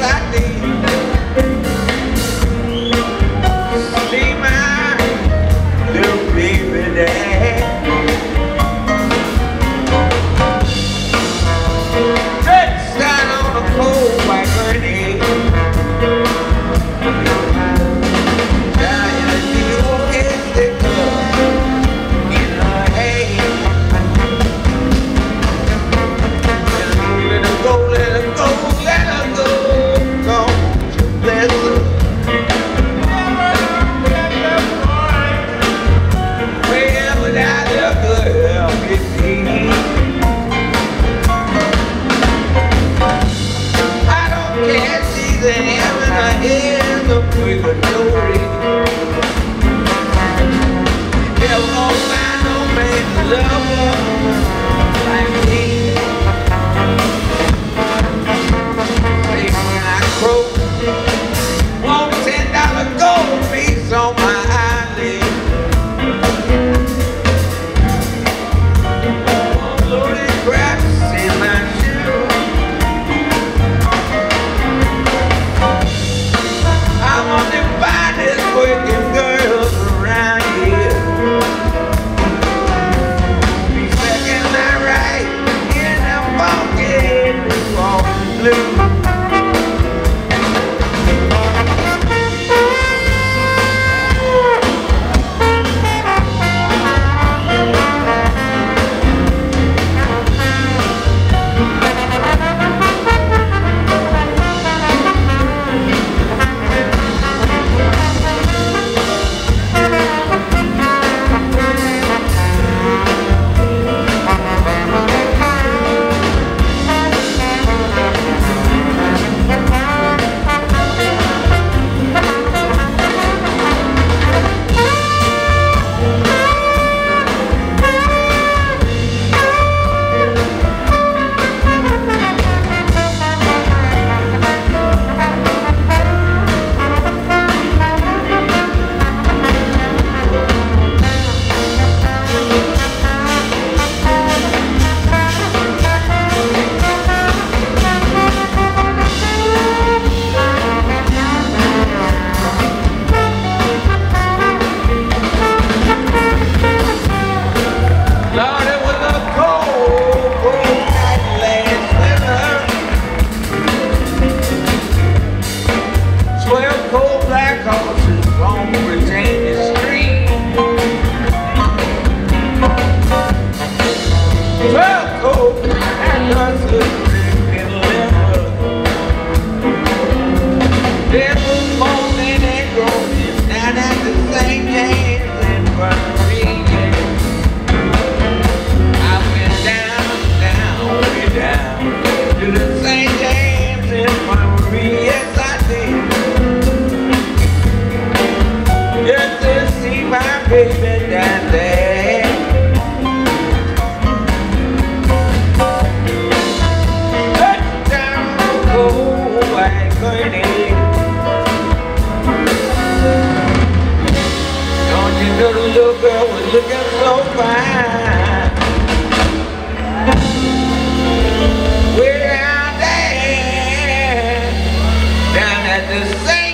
like me. Love. little A cold, cold winter. Twelve cold black horses on Virginia Street. Twelve cold black horses. girl was looking so fine. We're out there, down at the sink.